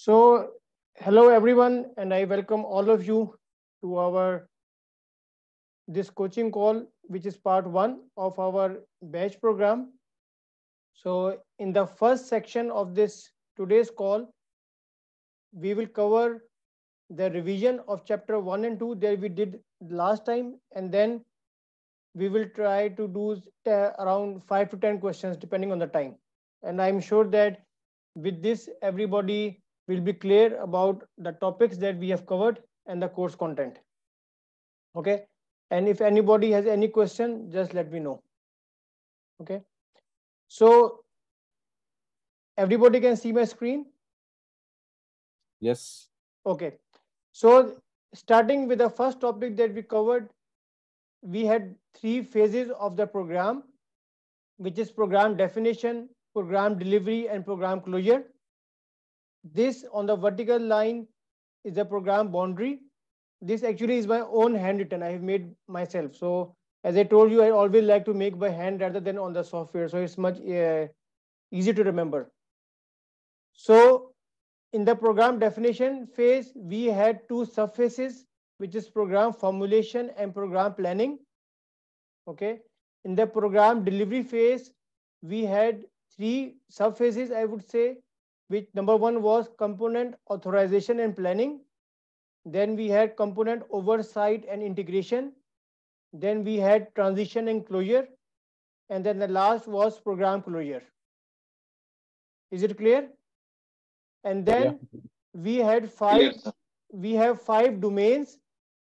So, hello everyone, and I welcome all of you to our this coaching call, which is part one of our batch program. So, in the first section of this today's call, we will cover the revision of chapter one and two that we did last time, and then we will try to do around five to 10 questions depending on the time. And I'm sure that with this, everybody will be clear about the topics that we have covered and the course content. Okay. And if anybody has any question, just let me know. Okay. So everybody can see my screen? Yes. Okay. So starting with the first topic that we covered, we had three phases of the program, which is program definition, program delivery, and program closure. This on the vertical line is the program boundary. This actually is my own handwritten. I have made myself. So as I told you, I always like to make by hand rather than on the software. So it's much uh, easy to remember. So in the program definition phase, we had two subphases, which is program formulation and program planning. Okay. In the program delivery phase, we had three subphases, I would say, which number one was component authorization and planning. Then we had component oversight and integration. Then we had transition and closure. And then the last was program closure. Is it clear? And then yeah. we had five, yes. we have five domains,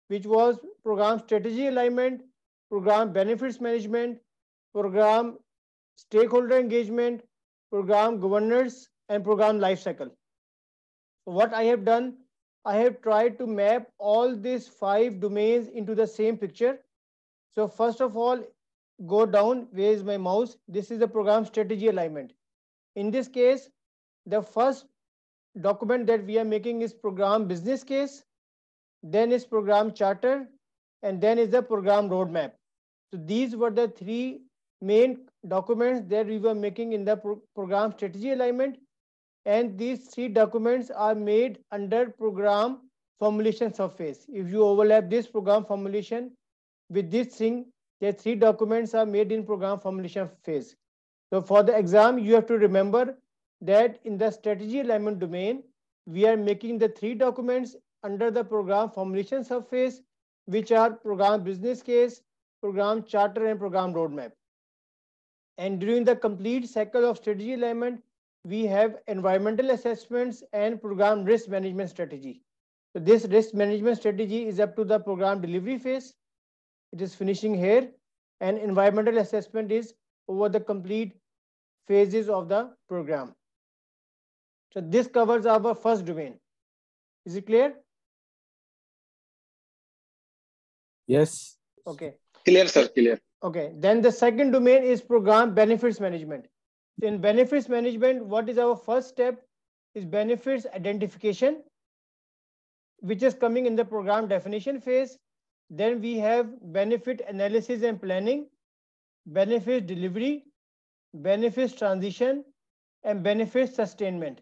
which was program strategy alignment, program benefits management, program stakeholder engagement, program governance, and program lifecycle. So what I have done, I have tried to map all these five domains into the same picture. So first of all, go down, where is my mouse? This is the program strategy alignment. In this case, the first document that we are making is program business case, then is program charter, and then is the program roadmap. So these were the three main documents that we were making in the pro program strategy alignment. And these three documents are made under program formulation subphase. If you overlap this program formulation with this thing, the three documents are made in program formulation phase. So for the exam, you have to remember that in the strategy alignment domain, we are making the three documents under the program formulation subphase, which are program business case, program charter, and program roadmap. And during the complete cycle of strategy alignment, we have environmental assessments and program risk management strategy. So this risk management strategy is up to the program delivery phase. It is finishing here and environmental assessment is over the complete phases of the program. So this covers our first domain. Is it clear? Yes. Okay. Clear, sir. Clear. Okay. Then the second domain is program benefits management. In benefits management, what is our first step? Is benefits identification, which is coming in the program definition phase. Then we have benefit analysis and planning, benefits delivery, benefits transition, and benefits sustainment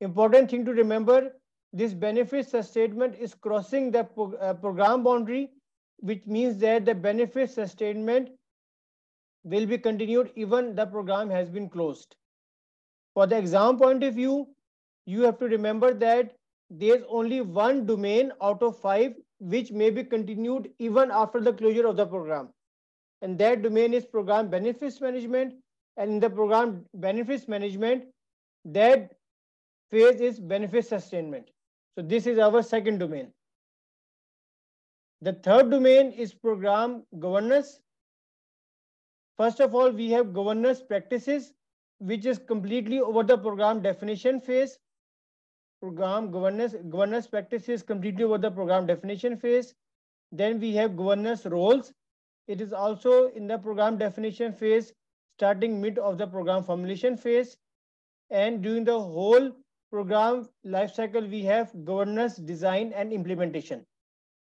important thing to remember, this benefit sustainment is crossing the pro uh, program boundary, which means that the benefit sustainment will be continued even the program has been closed. For the exam point of view, you have to remember that there's only one domain out of five which may be continued even after the closure of the program. And that domain is program benefits management. And in the program benefits management, that phase is benefit sustainment. So this is our second domain. The third domain is program governance. First of all, we have governance practices, which is completely over the program definition phase. Program governance, governance practices completely over the program definition phase. Then we have governance roles. It is also in the program definition phase, starting mid of the program formulation phase. And during the whole program lifecycle, we have governance, design, and implementation.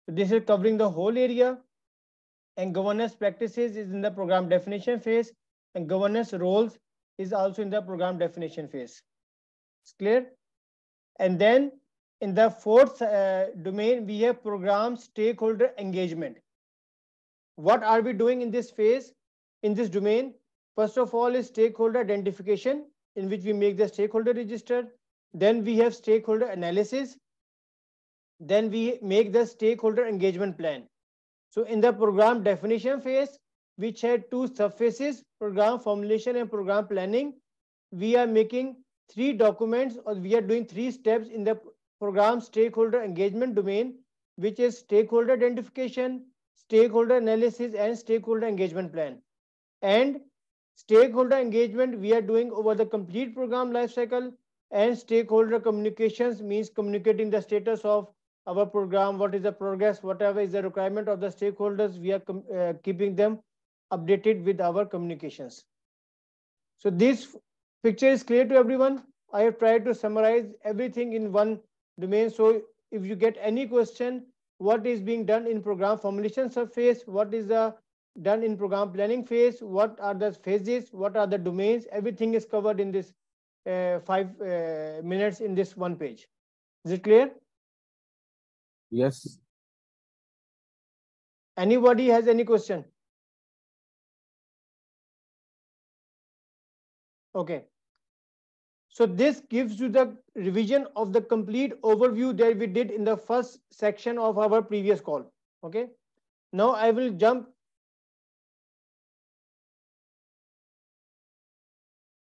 So this is covering the whole area. And governance practices is in the program definition phase, and governance roles is also in the program definition phase. It's clear? And then in the fourth uh, domain, we have program stakeholder engagement. What are we doing in this phase, in this domain? First of all is stakeholder identification, in which we make the stakeholder register. Then we have stakeholder analysis. Then we make the stakeholder engagement plan. So in the program definition phase, which had two subphases, program formulation and program planning, we are making three documents or we are doing three steps in the program stakeholder engagement domain, which is stakeholder identification, stakeholder analysis, and stakeholder engagement plan. And stakeholder engagement we are doing over the complete program lifecycle and stakeholder communications means communicating the status of our program, what is the progress, whatever is the requirement of the stakeholders, we are uh, keeping them updated with our communications. So this picture is clear to everyone. I have tried to summarize everything in one domain. So if you get any question, what is being done in program formulation phase, what is the done in program planning phase, what are the phases, what are the domains, everything is covered in this uh, five uh, minutes in this one page. Is it clear? Yes. Anybody has any question? Okay. So this gives you the revision of the complete overview that we did in the first section of our previous call. Okay. Now I will jump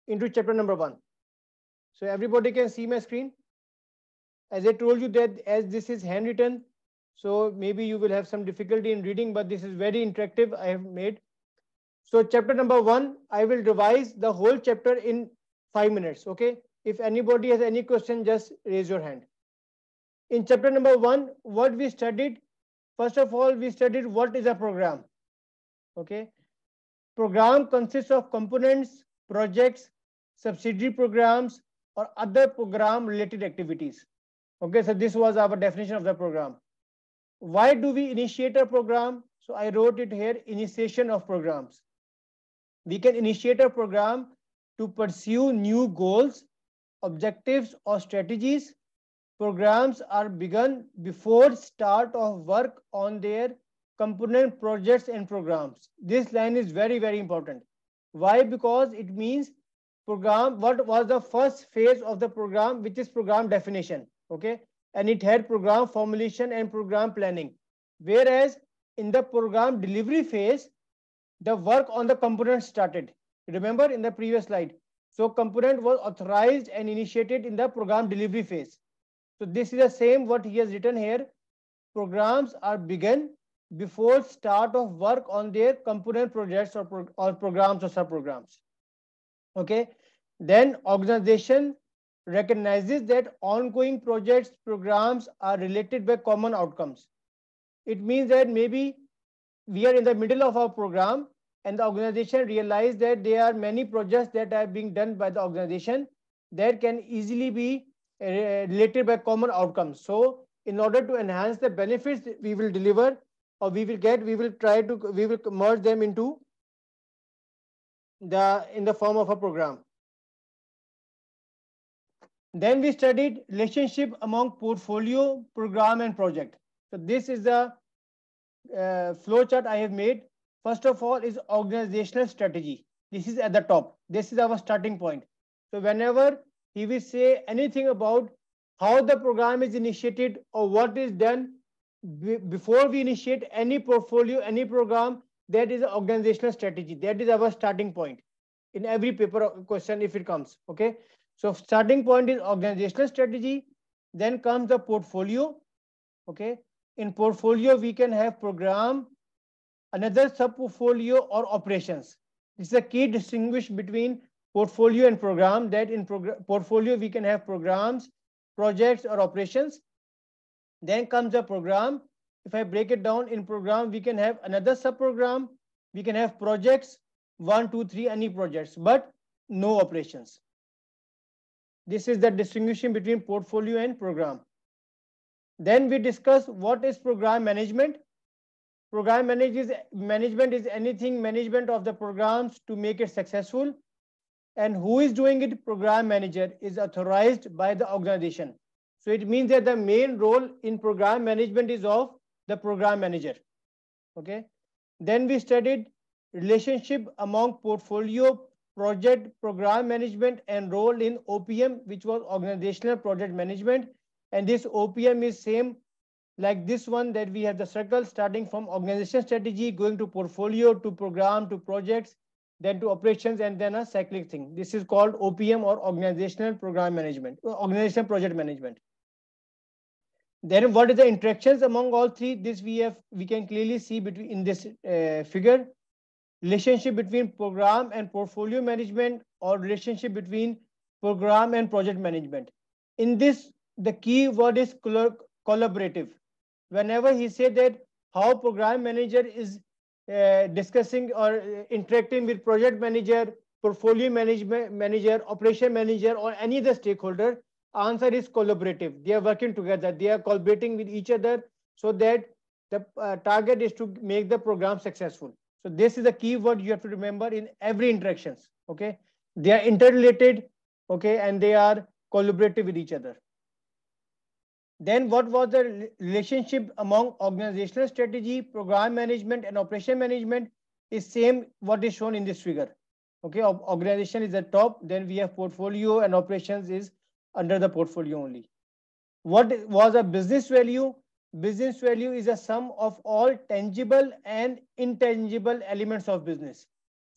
into chapter number one. So everybody can see my screen. As I told you that as this is handwritten, so maybe you will have some difficulty in reading, but this is very interactive I have made. So chapter number one, I will revise the whole chapter in five minutes, okay? If anybody has any question, just raise your hand. In chapter number one, what we studied, first of all, we studied what is a program, okay? Program consists of components, projects, subsidiary programs, or other program related activities. Okay, so this was our definition of the program. Why do we initiate a program? So I wrote it here, initiation of programs. We can initiate a program to pursue new goals, objectives, or strategies. Programs are begun before start of work on their component projects and programs. This line is very, very important. Why? Because it means program, what was the first phase of the program, which is program definition, okay? And it had program formulation and program planning. Whereas in the program delivery phase, the work on the component started. Remember in the previous slide. So component was authorized and initiated in the program delivery phase. So this is the same what he has written here. Programs are begun before start of work on their component projects or, pro or programs or sub-programs. Okay. Then organization recognizes that ongoing projects, programs are related by common outcomes. It means that maybe we are in the middle of our program and the organization realize that there are many projects that are being done by the organization that can easily be uh, related by common outcomes. So in order to enhance the benefits we will deliver or we will get, we will try to, we will merge them into the, in the form of a program. Then we studied relationship among portfolio, program, and project. So this is the uh, flow chart I have made. First of all is organizational strategy. This is at the top. This is our starting point. So whenever he will say anything about how the program is initiated or what is done before we initiate any portfolio, any program, that is organizational strategy. That is our starting point in every paper question if it comes. Okay. So starting point is organizational strategy. Then comes the portfolio. Okay. In portfolio, we can have program, another sub-portfolio or operations. This is a key distinguish between portfolio and program that in portfolio, we can have programs, projects or operations. Then comes the program. If I break it down in program, we can have another sub-program. We can have projects, one, two, three, any projects, but no operations. This is the distinguishing between portfolio and program. Then we discuss what is program management. Program is, management is anything management of the programs to make it successful. And who is doing it? Program manager is authorized by the organization. So it means that the main role in program management is of the program manager. Okay. Then we studied relationship among portfolio, project, program management and role in OPM, which was organizational project management. And this OPM is same like this one that we have the circle starting from organization strategy, going to portfolio, to program, to projects, then to operations, and then a cyclic thing. This is called OPM or organizational program management, organizational project management. Then what is the interactions among all three? This we have, we can clearly see between in this uh, figure, relationship between program and portfolio management or relationship between program and project management. In this, the key word is collaborative. Whenever he said that how program manager is uh, discussing or uh, interacting with project manager, portfolio management manager, operation manager, or any other stakeholder, answer is collaborative. They are working together. They are collaborating with each other so that the uh, target is to make the program successful. So this is a key word you have to remember in every interactions. Okay, they are interrelated. Okay, and they are collaborative with each other. Then what was the relationship among organizational strategy, program management, and operation management is same what is shown in this figure. Okay, organization is at top. Then we have portfolio and operations is under the portfolio only. What was a business value? Business value is a sum of all tangible and intangible elements of business.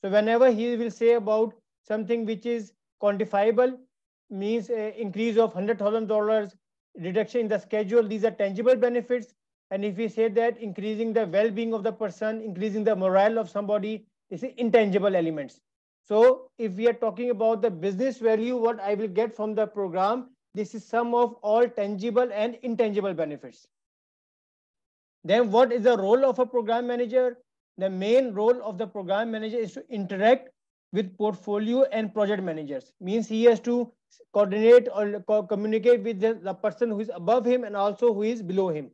So whenever he will say about something which is quantifiable, means uh, increase of $100,000, reduction in the schedule, these are tangible benefits. And if we say that increasing the well-being of the person, increasing the morale of somebody, this is intangible elements. So if we are talking about the business value, what I will get from the program, this is sum of all tangible and intangible benefits. Then what is the role of a program manager? The main role of the program manager is to interact with portfolio and project managers. Means he has to coordinate or co communicate with the, the person who is above him and also who is below him.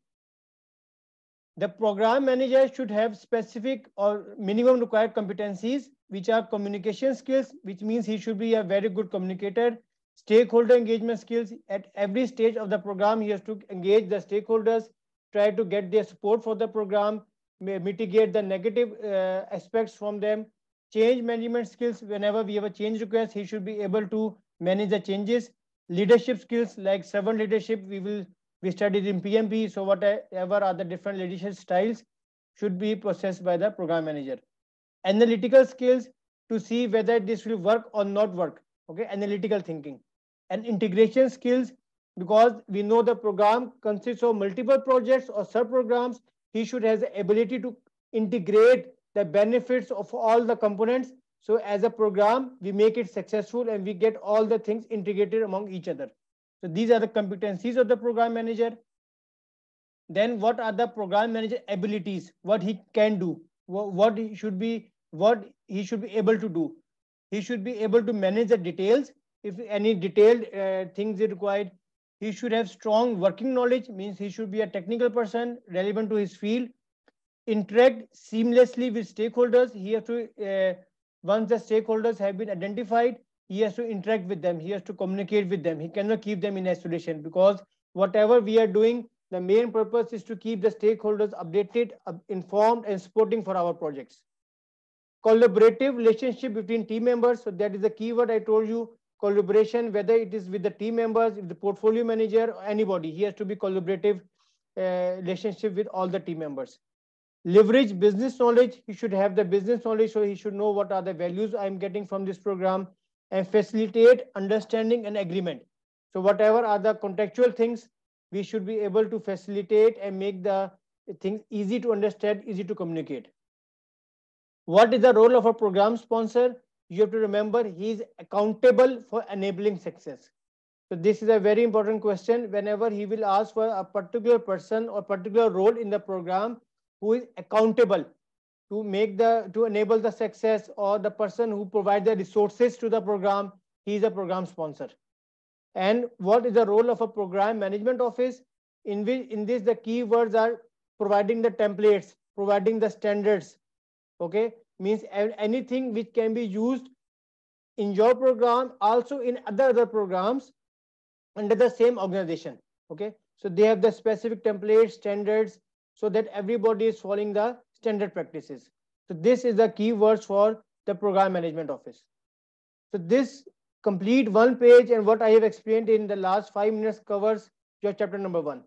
The program manager should have specific or minimum required competencies, which are communication skills, which means he should be a very good communicator, stakeholder engagement skills. At every stage of the program, he has to engage the stakeholders, try to get their support for the program, mitigate the negative uh, aspects from them, change management skills. Whenever we have a change request, he should be able to manage the changes. Leadership skills like servant leadership, we will we studied in PMP. So whatever are the different leadership styles should be processed by the program manager. Analytical skills to see whether this will work or not work. Okay, analytical thinking. And integration skills because we know the program consists of multiple projects or sub-programs. He should have the ability to integrate the benefits of all the components. So as a program, we make it successful and we get all the things integrated among each other. So these are the competencies of the program manager. Then what are the program manager abilities? What he can do? What he should be? What he should be able to do? He should be able to manage the details. If any detailed uh, things are required, he should have strong working knowledge. Means he should be a technical person relevant to his field. Interact seamlessly with stakeholders. He has to uh, once the stakeholders have been identified, he has to interact with them he has to communicate with them he cannot keep them in isolation because whatever we are doing the main purpose is to keep the stakeholders updated informed and supporting for our projects collaborative relationship between team members so that is the keyword i told you collaboration whether it is with the team members the portfolio manager or anybody he has to be collaborative uh, relationship with all the team members leverage business knowledge he should have the business knowledge so he should know what are the values i'm getting from this program and facilitate understanding and agreement. So whatever are the contractual things, we should be able to facilitate and make the things easy to understand, easy to communicate. What is the role of a program sponsor? You have to remember he is accountable for enabling success. So this is a very important question. Whenever he will ask for a particular person or particular role in the program who is accountable to make the to enable the success or the person who provide the resources to the program he is a program sponsor and what is the role of a program management office in which in this the key words are providing the templates providing the standards okay means anything which can be used in your program also in other other programs under the same organization Okay, so they have the specific templates, standards, so that everybody is following the standard practices. So this is the key words for the program management office. So this complete one page and what I have explained in the last five minutes covers your chapter number one.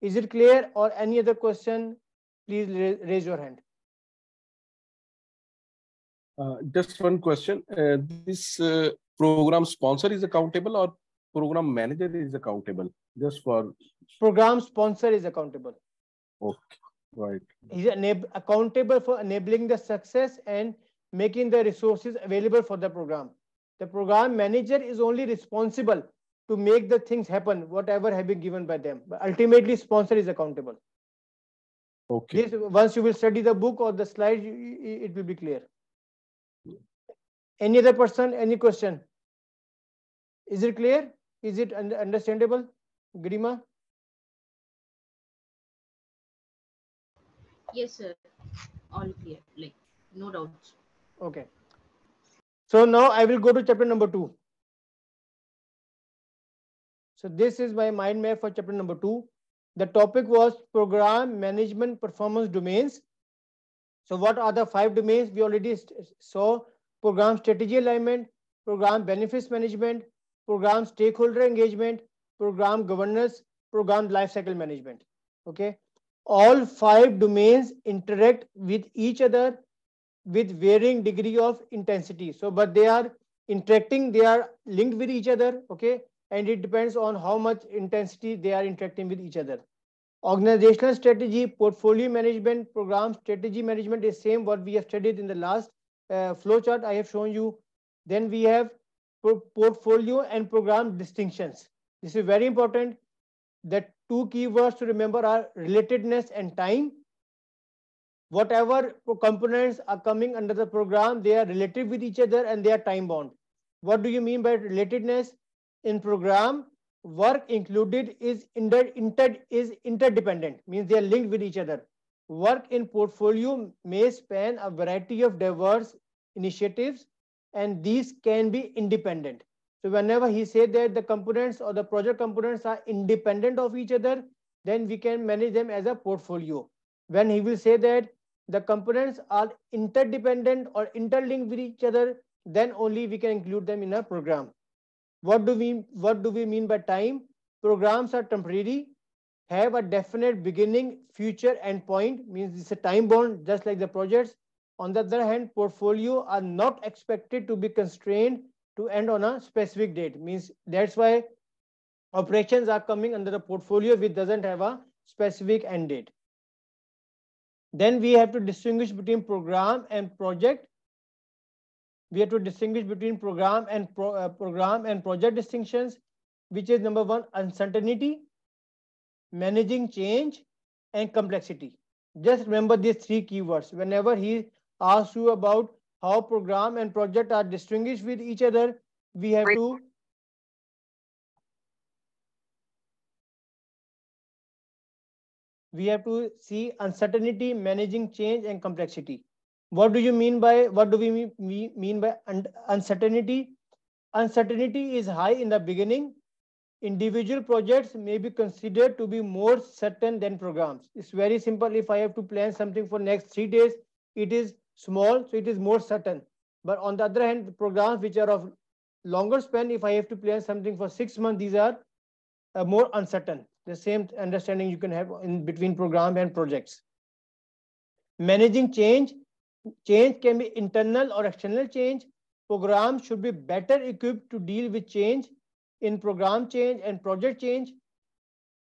Is it clear or any other question? Please raise your hand. Uh, just one question. Uh, this uh, program sponsor is accountable or program manager is accountable? Just for program sponsor is accountable. Okay, right. He's accountable for enabling the success and making the resources available for the program. The program manager is only responsible to make the things happen, whatever have been given by them. But ultimately, sponsor is accountable. Okay. This, once you will study the book or the slide, it will be clear. Any other person? Any question? Is it clear? Is it understandable, Grima? Yes, sir. All clear. Like, no doubts. Okay. So now I will go to chapter number two. So this is my mind map for chapter number two. The topic was program management performance domains. So what are the five domains? We already saw program strategy alignment, program benefits management, program stakeholder engagement, program governance, program lifecycle management. Okay. All five domains interact with each other with varying degree of intensity. So, but they are interacting, they are linked with each other. Okay. And it depends on how much intensity they are interacting with each other. Organizational strategy, portfolio management, program strategy management is same what we have studied in the last uh, flowchart I have shown you. Then we have portfolio and program distinctions. This is very important. The two keywords to remember are relatedness and time. Whatever components are coming under the program, they are related with each other and they are time bound. What do you mean by relatedness? In program, work included is inter, inter is interdependent, means they are linked with each other. Work in portfolio may span a variety of diverse initiatives and these can be independent. So whenever he said that the components or the project components are independent of each other, then we can manage them as a portfolio. When he will say that the components are interdependent or interlinked with each other, then only we can include them in a program. What do we what do we mean by time? Programs are temporary, have a definite beginning, future, and point, means it's a time bound, just like the projects. On the other hand, portfolio are not expected to be constrained to end on a specific date. Means that's why operations are coming under the portfolio which doesn't have a specific end date. Then we have to distinguish between program and project. We have to distinguish between program and pro, uh, program and project distinctions, which is number one, uncertainty, managing change, and complexity. Just remember these three keywords. Whenever he asks you about how program and project are distinguished with each other, we have to we have to see uncertainty, managing change and complexity. What do you mean by what do we mean by uncertainty? Uncertainty is high in the beginning. Individual projects may be considered to be more certain than programs. It's very simple. If I have to plan something for next three days, it is small, so it is more certain. But on the other hand, the programs which are of longer span, if I have to plan something for six months, these are uh, more uncertain. The same understanding you can have in between program and projects. Managing change, change can be internal or external change. Programs should be better equipped to deal with change in program change and project change.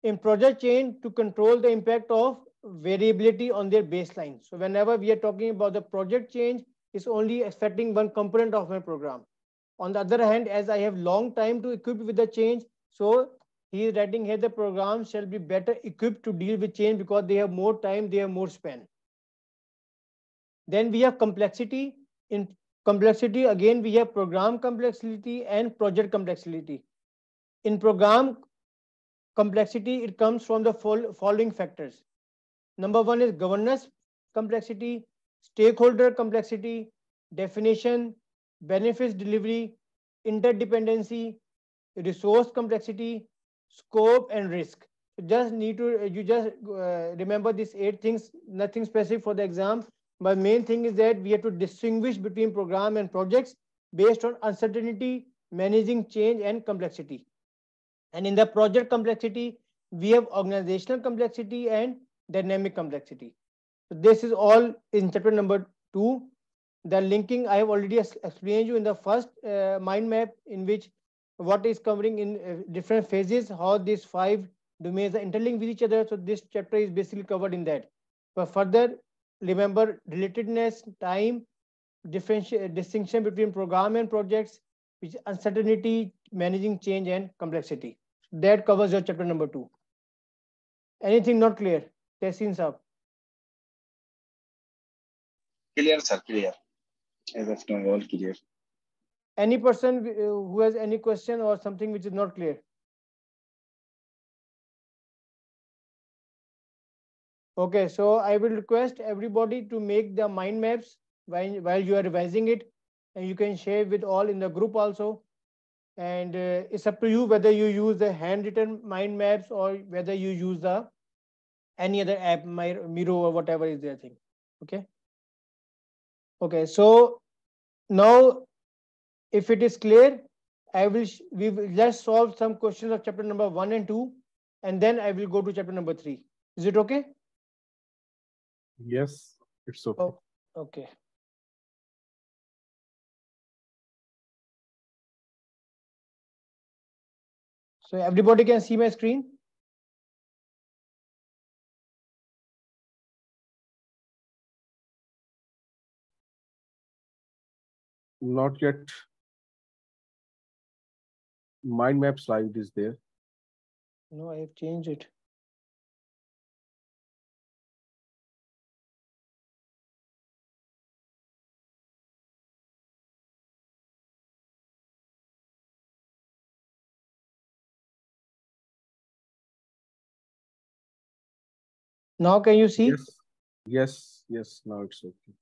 In project change to control the impact of variability on their baseline. So whenever we are talking about the project change, it's only affecting one component of my program. On the other hand, as I have long time to equip with the change, so he is writing here the program shall be better equipped to deal with change because they have more time, they have more span. Then we have complexity. In complexity, again, we have program complexity and project complexity. In program complexity, it comes from the following factors. Number one is governance complexity, stakeholder complexity, definition, benefits delivery, interdependency, resource complexity, scope, and risk. You just need to you just uh, remember these eight things. Nothing specific for the exam. But main thing is that we have to distinguish between program and projects based on uncertainty, managing change, and complexity. And in the project complexity, we have organizational complexity and dynamic complexity. So this is all in chapter number two. The linking I have already explained you in the first uh, mind map in which what is covering in uh, different phases, how these five domains are interlinked with each other. So this chapter is basically covered in that. But further, remember relatedness, time, distinction between program and projects, which uncertainty, managing change and complexity. That covers your chapter number two. Anything not clear? Testing up. Clear, sir, clear. As of now, all clear. Any person uh, who has any question or something which is not clear? Okay, so I will request everybody to make the mind maps while, while you are revising it and you can share with all in the group also. And uh, it's up to you whether you use the handwritten mind maps or whether you use the any other app, my Miro or whatever is their thing. Okay. Okay, so now if it is clear, I will we will just solve some questions of chapter number one and two, and then I will go to chapter number three. Is it okay? Yes, it's okay. Oh. Okay. So everybody can see my screen? Not yet. Mind map slide is there. No, I have changed it. Now can you see? Yes. Yes, yes, now it's okay.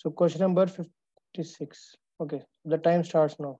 So question number 56. Okay, the time starts now.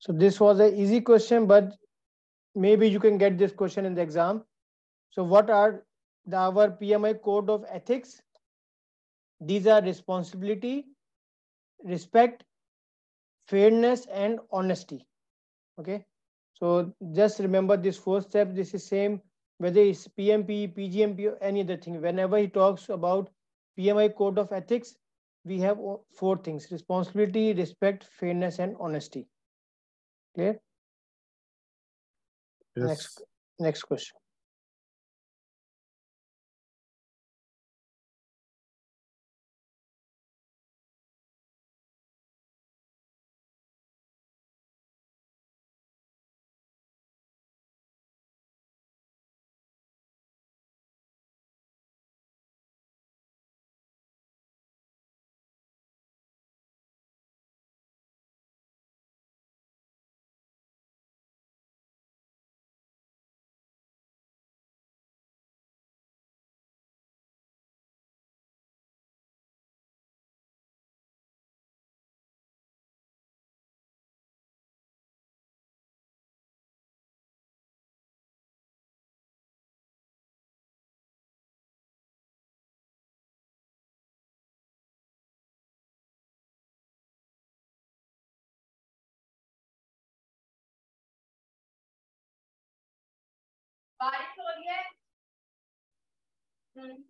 So this was an easy question, but maybe you can get this question in the exam. So what are the, our PMI code of ethics? These are responsibility, respect, fairness, and honesty. Okay. So just remember this four steps. This is same whether it's PMP, PGMP, or any other thing. Whenever he talks about PMI code of ethics, we have four things: responsibility, respect, fairness, and honesty. Clear? Yes. Next, next question. बारिश हो रही है हम्म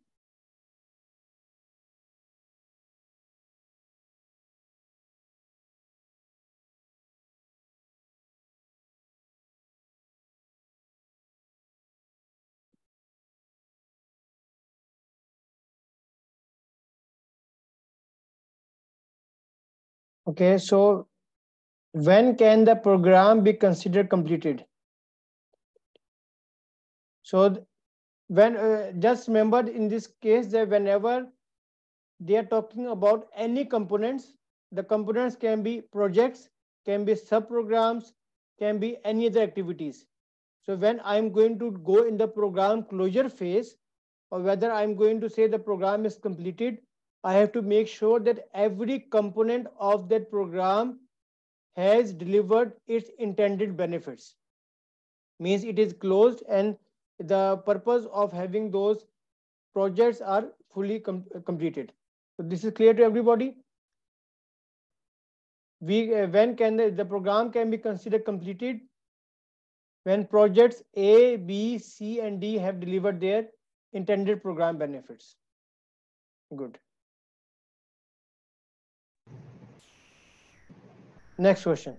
Okay, so when can the program be considered completed? So when uh, just remember in this case that whenever they are talking about any components, the components can be projects, can be subprograms, can be any other activities. So when I'm going to go in the program closure phase, or whether I'm going to say the program is completed, I have to make sure that every component of that program has delivered its intended benefits. Means it is closed and the purpose of having those projects are fully com- completed. So this is clear to everybody? We, uh, when can the, the program can be considered completed? When projects A, B, C, and D have delivered their intended program benefits. Good. Next question.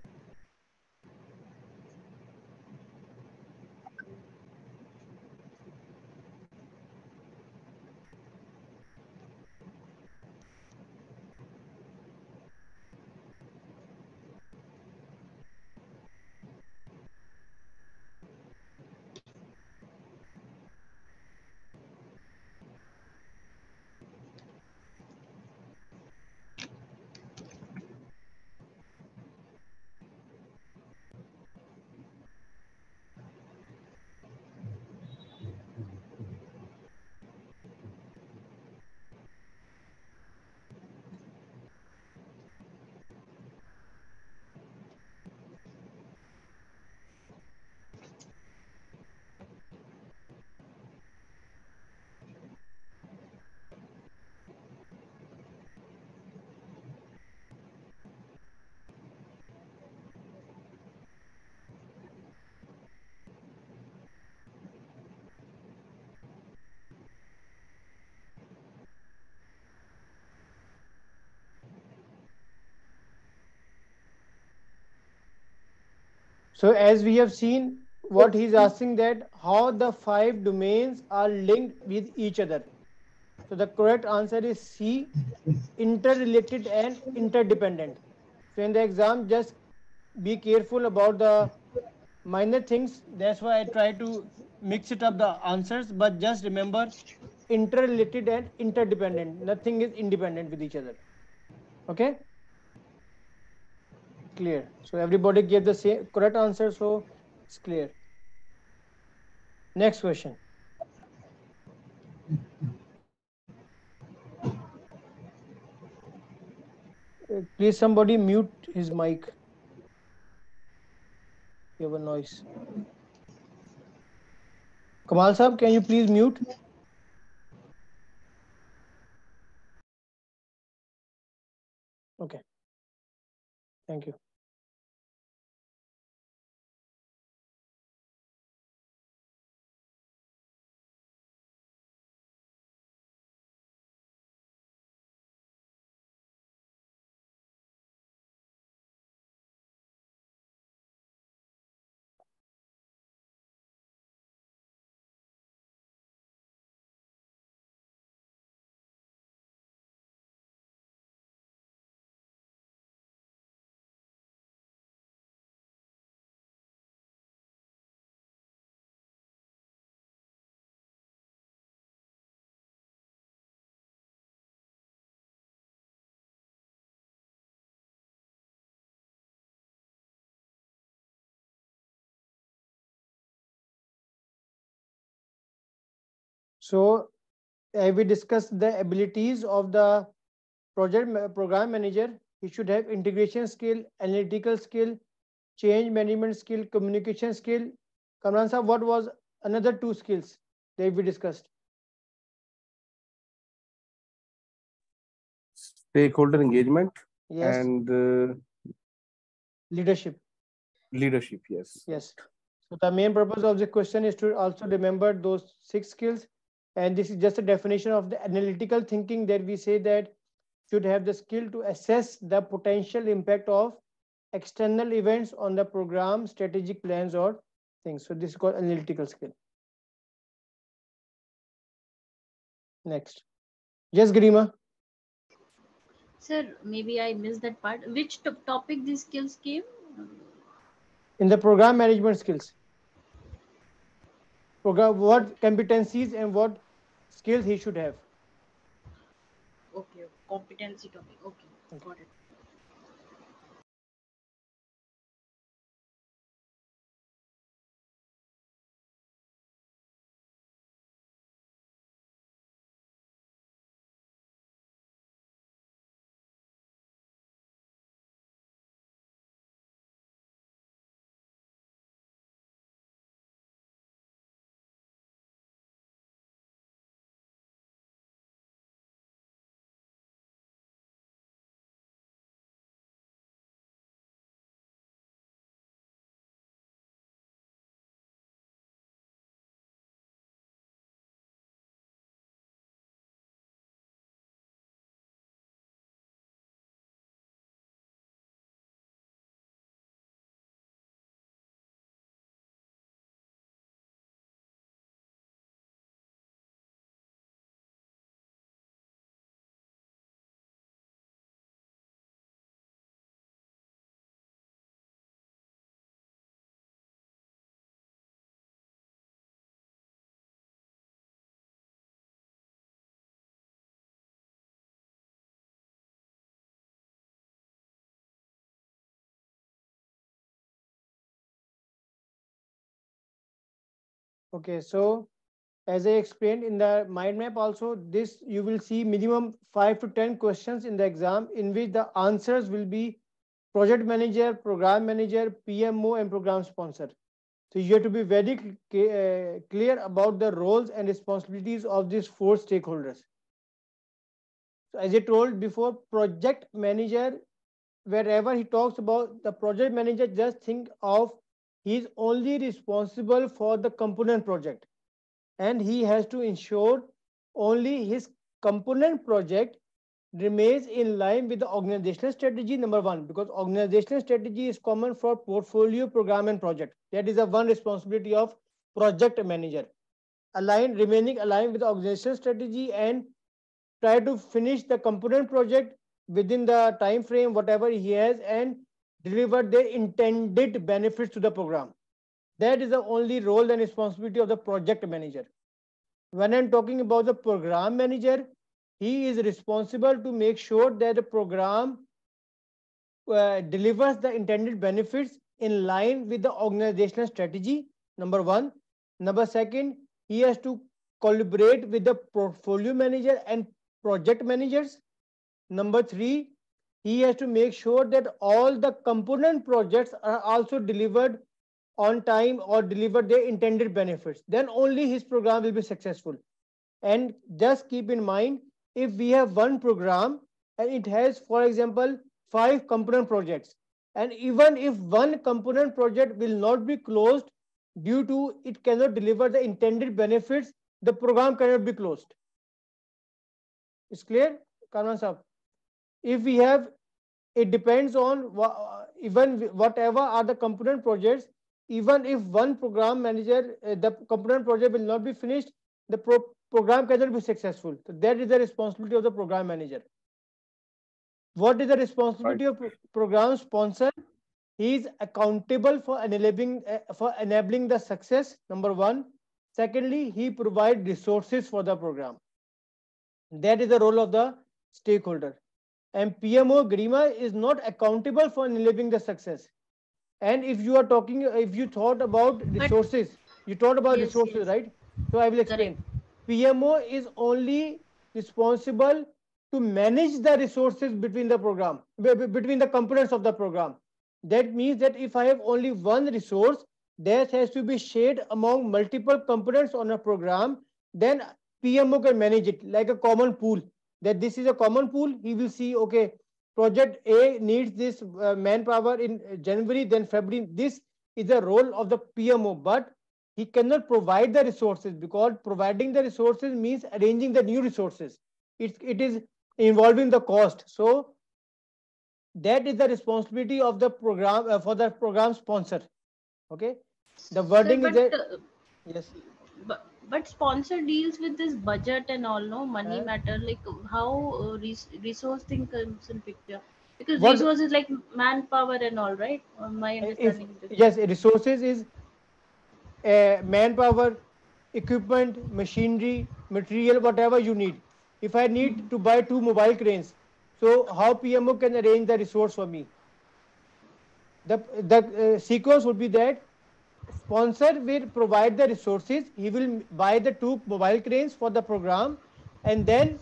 So as we have seen, what he's asking that how the five domains are linked with each other. So the correct answer is C, interrelated and interdependent. So in the exam, just be careful about the minor things. That's why I try to mix it up the answers, but just remember interrelated and interdependent. Nothing is independent with each other. Okay? Clear. So everybody gave the same correct answer, so it's clear. Next question. Uh, Please somebody mute his mic. You have a noise. Kamal Saab, can you please mute? Okay. Thank you. So uh, we discussed the abilities of the project program manager. He should have integration skill, analytical skill, change management skill, communication skill. Kamran sir, what was another two skills that we discussed? Stakeholder engagement Yes, and uh, leadership. leadership. Yes. Yes. So the main purpose of the question is to also remember those six skills. And this is just a definition of the analytical thinking that we say that should have the skill to assess the potential impact of external events on the program, strategic plans or things. So this is called analytical skill. Next. Yes, Garima. Sir, maybe I missed that part. Which topic these skills came? In the program management skills. Program what competencies and what skills he should have. Okay, competency topic. Okay, got it. Okay, so as I explained in the mind map also, this you will see minimum five to 10 questions in the exam in which the answers will be project manager, program manager, PMO and program sponsor. So you have to be very uh, clear about the roles and responsibilities of these four stakeholders. So as I told before, project manager, wherever he talks about the project manager, just think of he is only responsible for the component project. And he has to ensure only his component project remains in line with the organizational strategy number one because organizational strategy is common for portfolio program and project. That is the one responsibility of project manager. Align remaining aligned with organizational strategy and try to finish the component project within the time frame whatever he has and deliver the intended benefits to the program. That is the only role and responsibility of the project manager. When I'm talking about the program manager, he is responsible to make sure that the program uh, delivers the intended benefits in line with the organizational strategy. Number one. Number second, he has to collaborate with the portfolio manager and project managers. Number three, he has to make sure that all the component projects are also delivered on time or deliver their intended benefits. Then only his program will be successful. And just keep in mind, if we have one program and it has, for example, five component projects, and even if one component project will not be closed due to it cannot deliver the intended benefits, the program cannot be closed. It's clear, Karman Saab? If we have it depends on even whatever are the component projects even if one program manager uh, the component project will not be finished the pro- program cannot be successful. So that is the responsibility of the program manager. What is the responsibility of pro- program sponsor? He is accountable for enabling uh, for enabling the success number 1 secondly he provide resources for the program. That is the role of the stakeholder and PMO Garima is not accountable for enabling the success. And if you are talking, if you thought about resources, you thought about Yes, resources, yes. right? So I will explain. PMO is only responsible to manage the resources between the program, be- be- between the components of the program. That means that if I have only one resource, that has to be shared among multiple components on a program, then PMO can manage it like a common pool that this is a common pool he will see okay project a needs this uh, manpower in january then february this is the role of the PMO, but he cannot provide the resources because providing the resources means arranging the new resources. It, it is involving the cost. So that is the responsibility of the program uh, for the program sponsor. Okay, the wording Sir, is but, uh, yes. but, but sponsor deals with this budget and all, no money Uh, matter. Like how uh, res- resource thing comes in picture because What- resources like manpower and all, right? Uh, my if understanding. is yes resources is uh, manpower equipment machinery material whatever you need if i need to buy two mobile cranes so how pmo can arrange the resource for me the the uh, sequence would be that sponsor will provide the resources. He will buy the two mobile cranes for the program. And then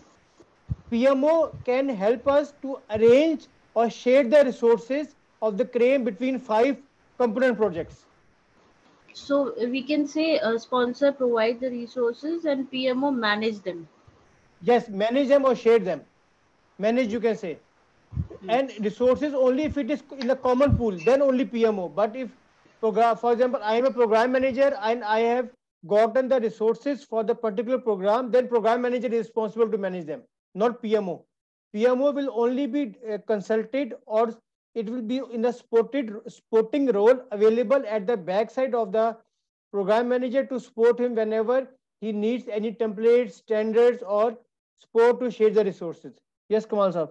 pmo can help us to arrange or share the resources of the crane between five component projects. So uh, we can say a sponsor provide the resources and PMO manage them. yes manage them or share them. Manage you can say. And resources only if it is in a common pool then only pmo but if program for example i am a program manager and i have gotten the resources for the particular program then program manager is responsible to manage them not pmo pmo will only be uh, consulted or it will be in the supported supporting role available at the backside of the program manager to support him whenever he needs any templates standards or support to share the resources. Yes kamal sir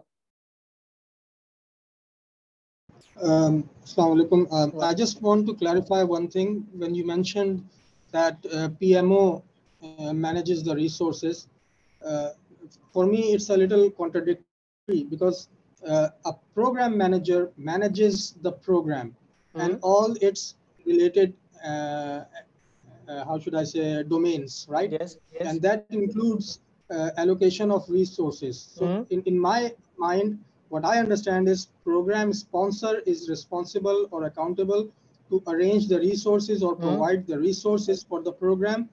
Um, Assalamu. Um, I just want to clarify one thing. When you mentioned that uh, PMO uh, manages the resources, uh, for me it's a little contradictory because uh, a program manager manages the program and all its related, uh, uh, how should I say, domains, right? yes yes and that includes uh, allocation of resources. So Mhm. in, in my mind, what I understand is program sponsor is responsible or accountable to arrange the resources or Mhm. provide the resources for the program.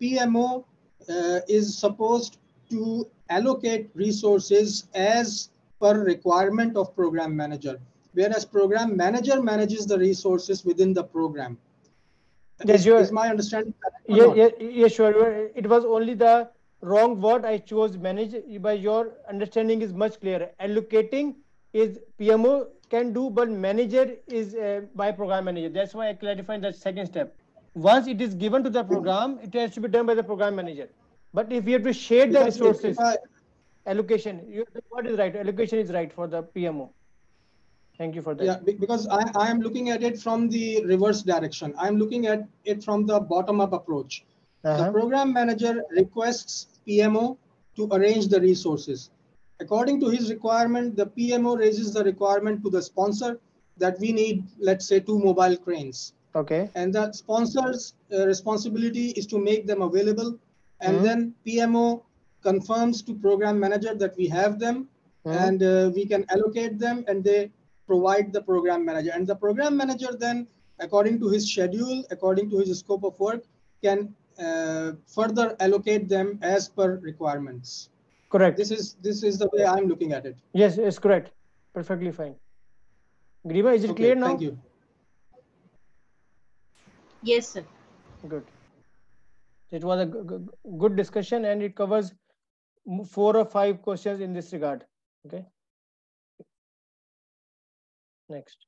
PMO uh, is supposed to allocate resources as per requirement of program manager, whereas program manager manages the resources within the program. Yes, Is- is my understanding yeah, yeah, yeah, sure. It was only the wrong word I chose. Manage, by your understanding is much clearer. Allocating is PMO can do, but manager is uh, by program manager. That's why I clarified the second step. Once it is given to the program, it has to be done by the program manager. But if you have to share the Because if- if resources, allocation, you, word is right. Allocation is right for the PMO. Thank you for that. Yeah, because I, I am looking at it from the reverse direction. I'm looking at it from the bottom up approach. The Uh-huh. program manager requests PMO to arrange the resources. According to his requirement, the PMO raises the requirement to the sponsor that we need, let's say, two mobile cranes. Okay. And the sponsor's uh, responsibility is to make them available. And Mhm. then PMO confirms to program manager that we have them Mhm. and uh, we can allocate them and they provide the program manager and the program manager then according to his schedule according to his scope of work can Uh, further allocate them as per requirements Correct. this is this is the way i'm looking at it Yes, it's correct. Perfectly fine. Garima, is it okay clear now? thank you Yes, sir. Good. It was a good discussion and it covers four or five questions in this regard. Okay. Next.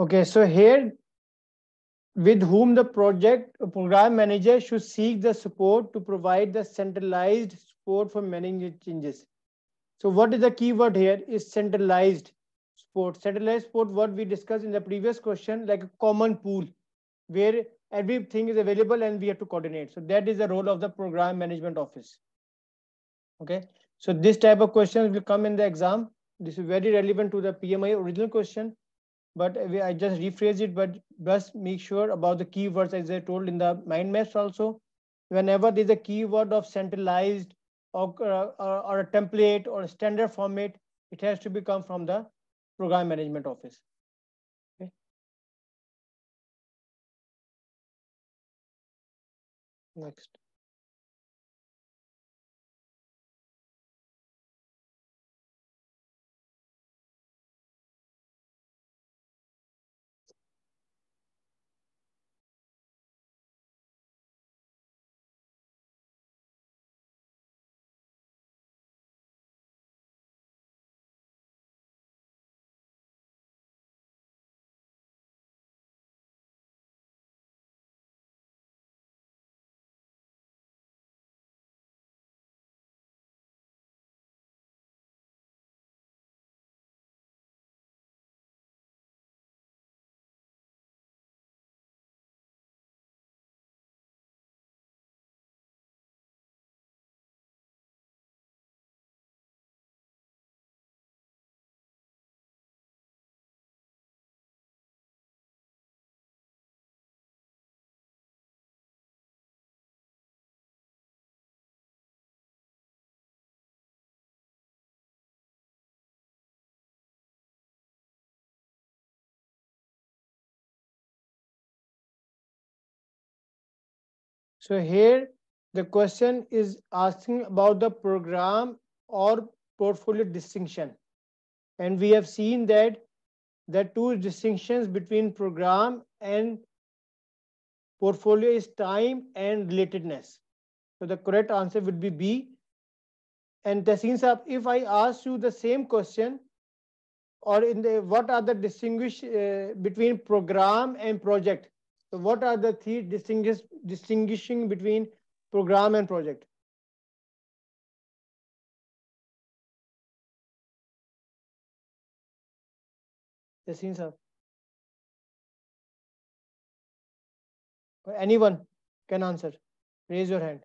Okay, so here with whom the project program manager should seek the support to provide the centralized support for managing changes. So what is the keyword here is centralized support. Centralized support, what we discussed in the previous question, like a common pool where everything is available and we have to coordinate. So that is the role of the program management office. Okay, so this type of questions will come in the exam. This is very relevant to the PMI original question but I just rephrase it, but just make sure about the keywords as I told in the mind maps also. Whenever there's a keyword of centralized or, uh, or, or a template or a standard format, it has to become from the program management office. Next. So here the question is asking about the program or portfolio distinction. And we have seen that the two distinctions between program and portfolio is time and relatedness. So the correct answer would be B. And Taseen Saab, if I ask you the same question, or in the what are the distinguish uh, between program and project? So what are the three distinguish, distinguishing between program and project? Yasin sir. Anyone can answer. Raise your hand.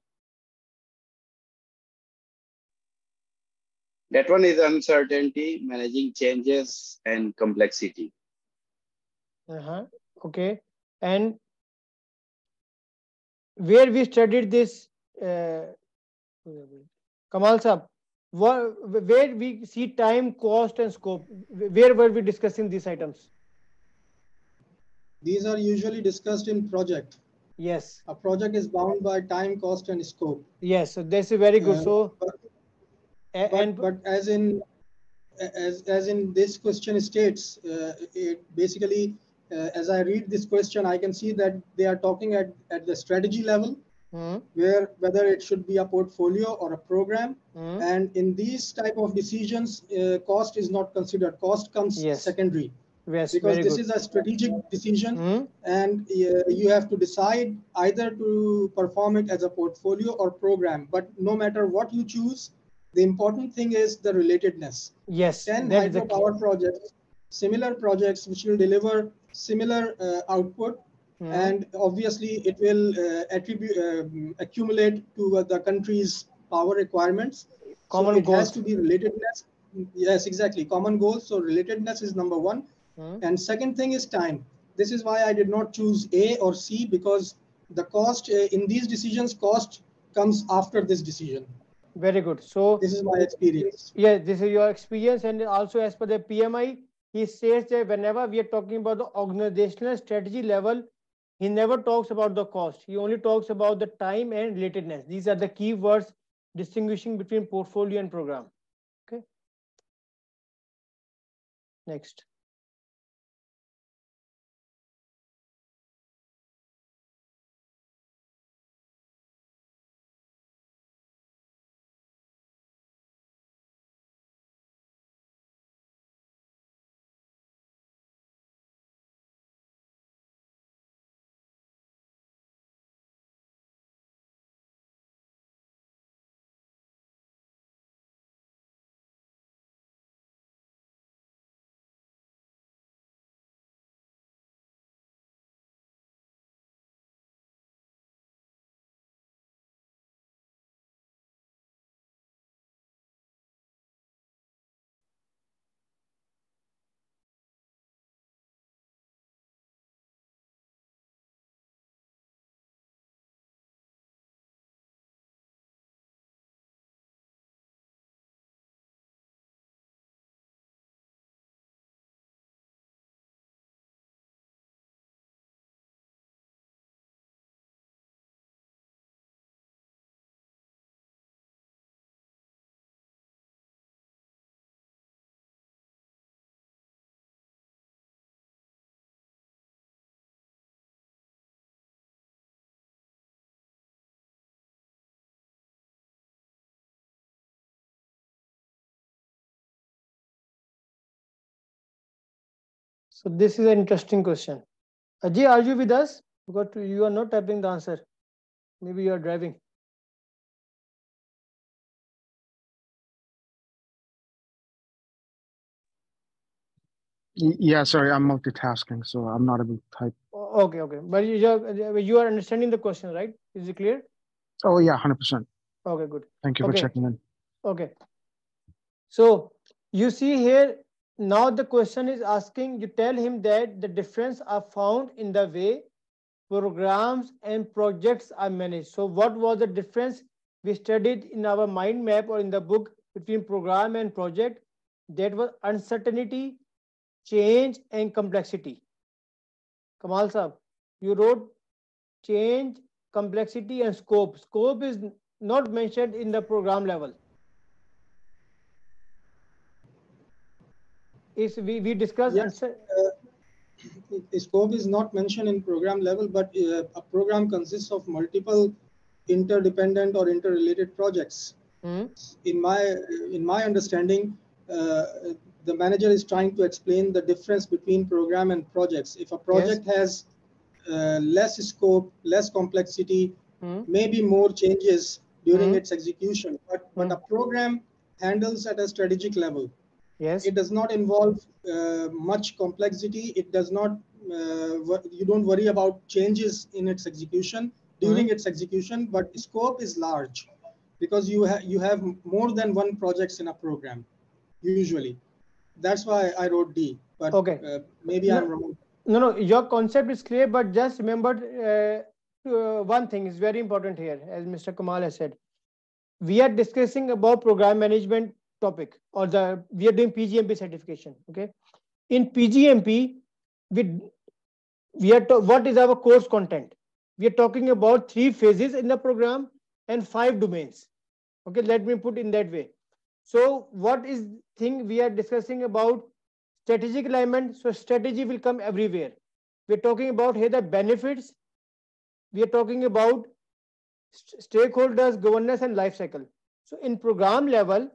That one is uncertainty, managing changes and complexity. Uh-huh. Okay and where we studied this uh, Kamal Sab, where we see time, cost, and scope, where were we discussing these items? These are usually discussed in project. Yes. A project is bound by time, cost, and scope. Yes, so that's very good. Uh, so, but, and but, but, as in as as in this question states, uh, it basically uh, as I read this question, I can see that they are talking at, at the strategy level, mm. where whether it should be a portfolio or a program. Mm. And in these type of decisions, uh, cost is not considered. Cost comes yes. secondary. Yes, because this good. is a strategic decision mm. and uh, you have to decide either to perform it as a portfolio or program. But no matter what you choose, the important thing is the relatedness. Yes. 10 hydropower projects, similar projects which will deliver similar uh, output mm. and obviously it will uh, attribute um, accumulate to uh, the country's power requirements. Common so it goals. has to be relatedness. Yes exactly. Common goals. So relatedness is number one. Mm. and second thing is time. This is why i did not choose a or c because the cost uh, in these decisions cost comes after this decision. Very good. So this is my experience. Yeah this is your experience and also as per the pmi he says that whenever we are talking about the organizational strategy level, he never talks about the cost. He only talks about the time and relatedness. These are the key words distinguishing between portfolio and program. Okay. Next. So this is an interesting question. Ajay, are you with us? Because you are not typing the answer. Maybe you are driving. Yeah, sorry, I'm multitasking, so I'm not able to type. Okay, okay. But you are, you are understanding the question, right? Is it clear? Oh, yeah, 100%. Okay, good. Thank you for checking in. Okay. So you see here, now the question is asking, you tell him that the difference are found in the way programs and projects are managed. So what was the difference we studied in our mind map or in the book between program and project? That was uncertainty, change and complexity. Kamal Saab, you wrote change, complexity and scope. Scope is not mentioned in the program level. Is we, we discussed Yes. The scope is not mentioned in program level, but uh, a program consists of multiple interdependent or interrelated projects. Hmm, In my in my understanding, uh, the manager is trying to explain the difference between program and projects. If a project has uh, less scope, less complexity, hmm, maybe more changes during Mhm. its execution, but, but a program handles at a strategic level. Yes, It does not involve uh, much complexity. It does not, uh, you don't worry about changes in its execution during its execution, but scope is large because you have you have more than one projects in a program usually. That's why I wrote D, but Okay. uh, maybe No. I'm wrong. no, no, your concept is clear, but just remember uh, uh, one thing is very important here, as Mr. Kamal has said. We are discussing about program management topic or the, we are doing PGMP certification, okay? In PGMP, we, we are, to- what is our course content? We are talking about three phases in the program and five domains. Okay, let me put in that way. So what is thing we are discussing about strategic alignment? So strategy will come everywhere. We're talking about here the benefits. We are talking about st- stakeholders, governance and life cycle. So in program level,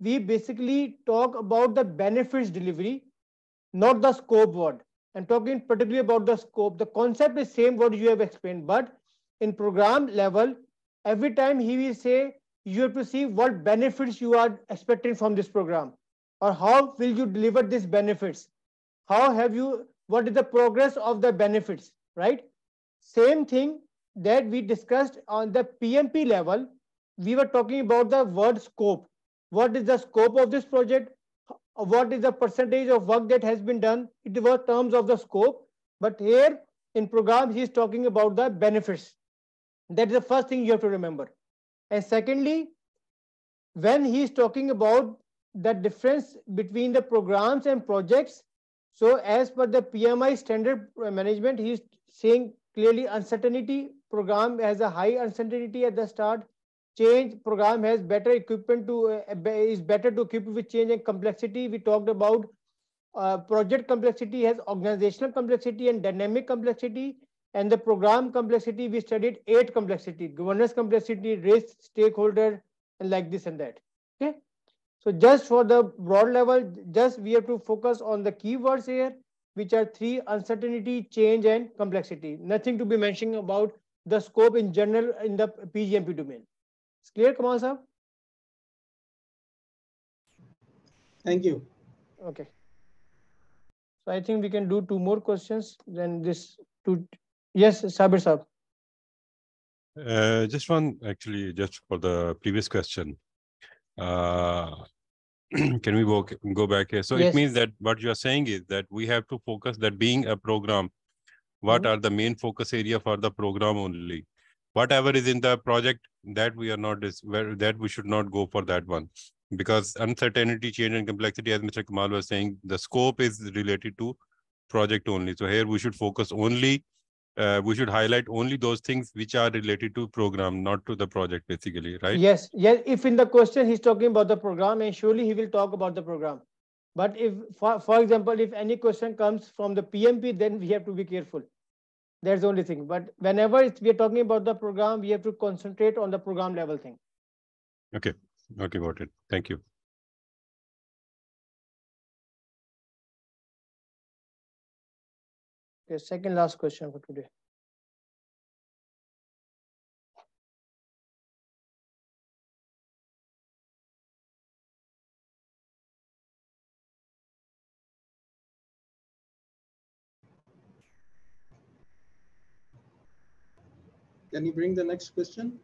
we basically talk about the benefits delivery, not the scope word. I'm talking particularly about the scope. The concept is same what you have explained, but in program level, every time he will say you have to see what benefits you are expecting from this program or how will you deliver these benefits how have you what is the progress of the benefits right same thing that we discussed on the pmp level we were talking about the word scope what is the scope of this project? What is the percentage of work that has been done? It was terms of the scope but here in program he is talking about the benefits. That is the first thing you have to remember. And secondly when he is talking about the difference between the programs and projects so as per the pmi standard management he is saying clearly uncertainty program has a high uncertainty at the start change program has better equipment to uh, is better to equip with change and complexity. We talked about uh, project complexity has organizational complexity and dynamic complexity. And the program complexity we studied eight complexity governance complexity risk stakeholder and like this and that. Okay? So just for the broad level just we have to focus on the keywords here which are three uncertainty change and complexity. Nothing to be mentioning about the scope in general in the pgmp domain clear kamal sir Thank you. okay so i think we can do two more questions then this two yes sabir sir Uh, just one, actually, just for the previous question. Uh, can we go, go back here? So Yes. it means that what you are saying is that we have to focus that being a program, what Mhm. are the main focus area for the program only? Whatever is in the project that we are not, that we should not go for that one. Because uncertainty, change and complexity, as Mr. Kamal was saying, the scope is related to project only. So here we should focus only uh, we should highlight only those things which are related to program, not to the project, basically, right? Yes, yes. If in the question he's talking about the program, and surely he will talk about the program. But if, for, for example, if any question comes from the PMP, then we have to be careful. That's the only thing. But whenever it's, we are talking about the program, we have to concentrate on the program level thing. Okay, okay, got it. Thank you. Okay, second last question for today. Can you bring the next question?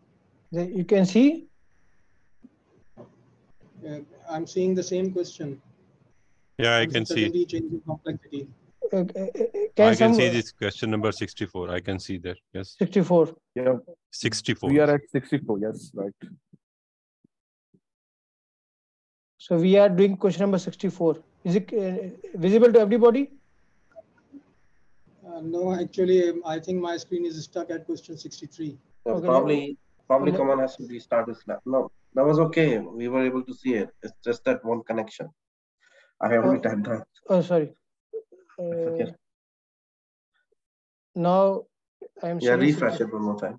You can see, Uh, I'm seeing the same question. Yeah, I can see. Changing complexity. uh, uh, uh, I can can some, see uh, this question number 64. I can see that. Yes. 64. Yeah, 64. we are at 64. Yes, right. So we are doing question number 64. Is it uh, visible to everybody? Uh, no, actually, um, I think my screen is stuck at question 63. So Okay, probably, probably no- Kamal has to restart his lab. No, that was okay. We were able to see it. It's just that one connection. I have only Oh. typed that. Oh, sorry. It's okay. Uh, Now I am Yeah, refresh it one more time.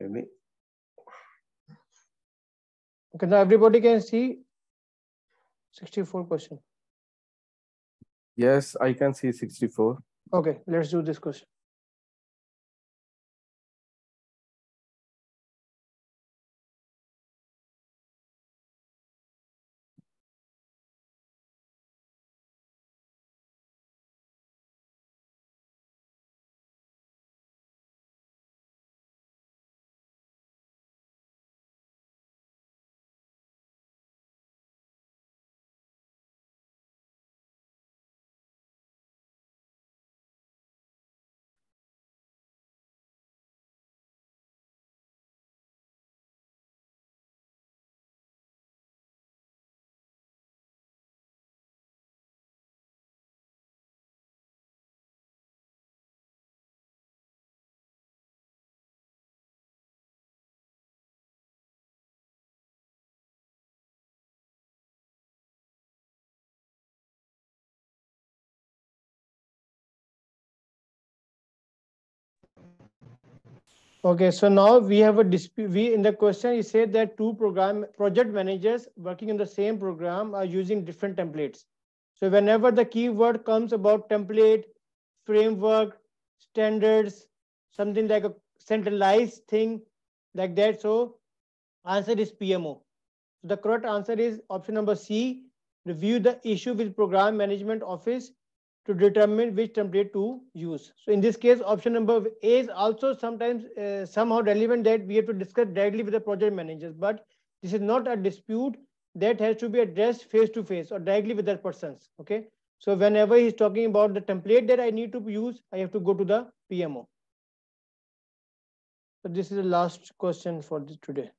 Maybe. Okay, now everybody can see 64 question. Yes, I can see 64. Okay, let's do this question. Okay, so now we have a dispute. We in the question you said that two program project managers working in the same program are using different templates. So whenever the keyword comes about template, framework, standards, something like a centralized thing like that. So answer is PMO. So The correct answer is option number C. Review the issue with program management office to determine which template to use. So in this case, option number A is also sometimes uh, somehow relevant that we have to discuss directly with the project managers, but this is not a dispute that has to be addressed face to face or directly with that persons. Okay. So whenever he's talking about the template that I need to use, I have to go to the PMO. So this is the last question for today.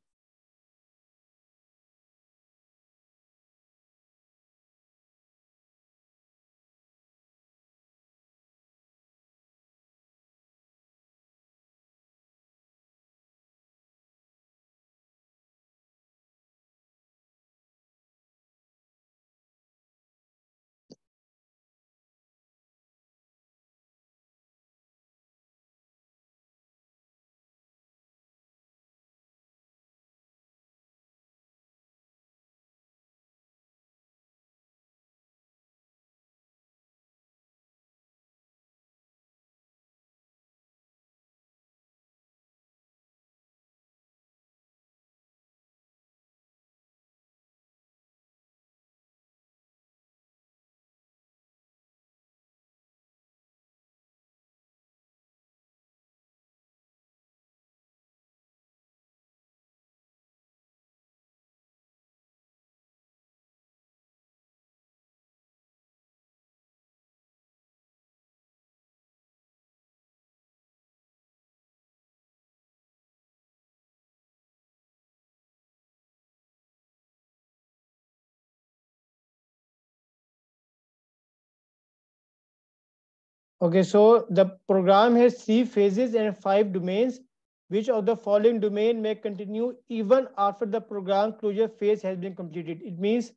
Okay, so the program has three phases and five domains. Which of the following domain may continue even after the program closure phase has been completed? It means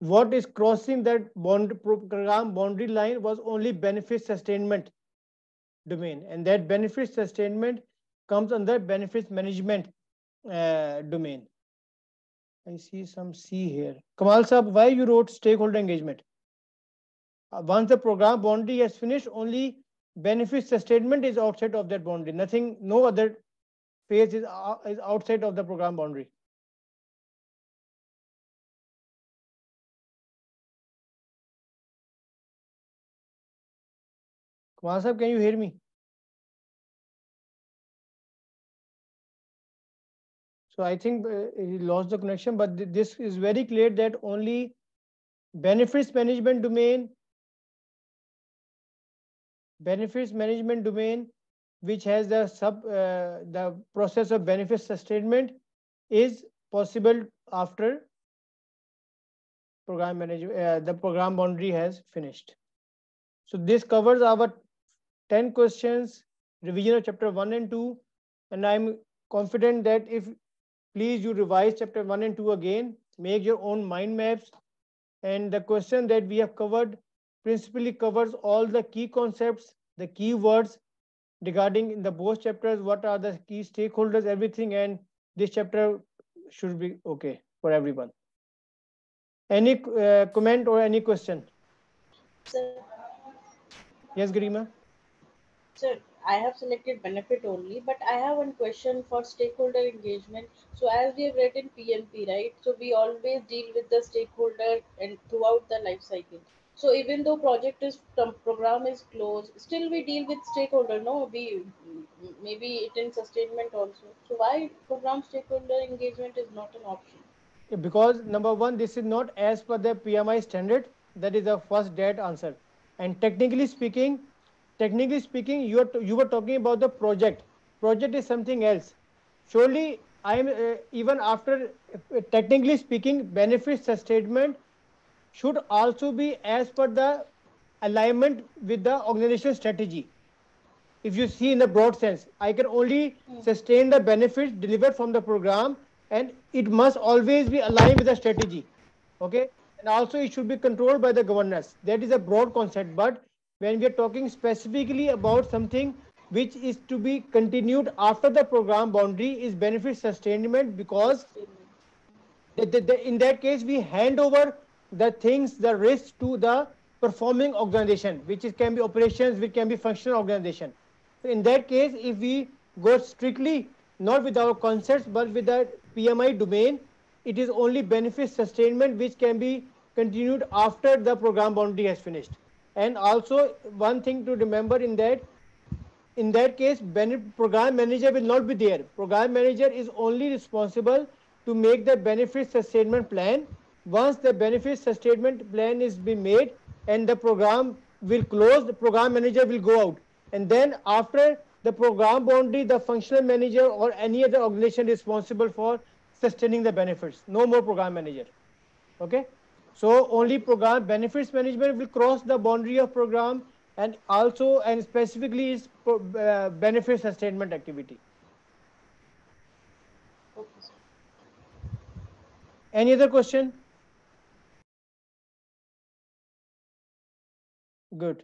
what is crossing that bond program boundary line was only benefit sustainment domain, and that benefit sustainment comes under benefits management uh, domain. I see some C here. Kamal Saab, why you wrote stakeholder engagement? Uh, once the program boundary has finished, only benefit sustainment is outside of that boundary. Nothing, no other phase is, uh, is outside of the program boundary. Kumar sahab, can you hear me? So I think uh, he lost the connection, but th- this is very clear that only benefits management domain, benefits management domain, which has the sub, uh, the process of benefits sustainment is possible after program manager, uh, the program boundary has finished. So this covers our 10 questions, revision of chapter 1 and 2. And I'm confident that if please you revise chapter 1 and 2 again, make your own mind maps. And the question that we have covered principally covers all the key concepts, the key words regarding in the both chapters, what are the key stakeholders, everything. And this chapter should be okay for everyone. Any uh, comment or any question? Sir, Yes, Garima? sir, I have selected benefit only, but I have one question for stakeholder engagement. So as we have read in PMP, right? So we always deal with the stakeholder and throughout the life cycle. So even though project is pro- program is closed, still we deal with stakeholder. No, we maybe it in sustainment also. So why program stakeholder engagement is not an option? because number one, this is not as per the PMI standard. That is the first dead answer. And technically speaking, technically speaking, you are you were talking about the project. Project is something else. Surely, I am uh, even after uh, technically speaking, benefit sustainment should also be as per the alignment with the organization strategy. If you see in the broad sense, I can only hmm. sustain the benefits delivered from the program and it must always be aligned with the strategy. Okay. And also it should be controlled by the governance. That is a broad concept. But when we are talking specifically about something which is to be continued after the program boundary is benefit sustainment because the- the- the- in that case we hand over the things the risk to the performing organization which is can be operations which can be functional organization. So in that case if we go strictly not with our concepts but with the pmi domain it is only benefit sustainment which can be continued after the program boundary has finished. And also one thing to remember in that in that case program manager will not be there. Program manager is only responsible to make the benefit sustainment plan once the benefit sustainment plan is been made and the program will close the program manager will go out. And then after the program boundary the functional manager or any other organization responsible for sustaining the benefits. No more program manager. Okay? So only program benefits management will cross the boundary of program and also and specifically is pro- uh, benefit sustainment activity. Okay, any other question good